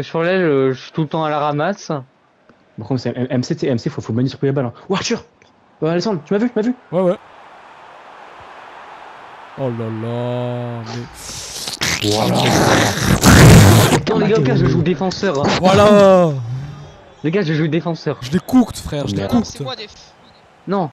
sur l'aile, euh, je suis tout le temps à la ramasse. Par contre, c'est MC, tu sais, MC, faut, faut manipuler la balle. Hein. Oh, Arthur Oh, tu m'as vu, tu m'as vu Ouais, ouais. Oh là là. Mais... Attends les gars, je joue défenseur. Hein. Voilà Les gars, je joue défenseur. Je l'ai cooked, frère, je l'ai cooked. Non,